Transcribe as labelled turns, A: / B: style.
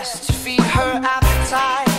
A: best to feed her appetite.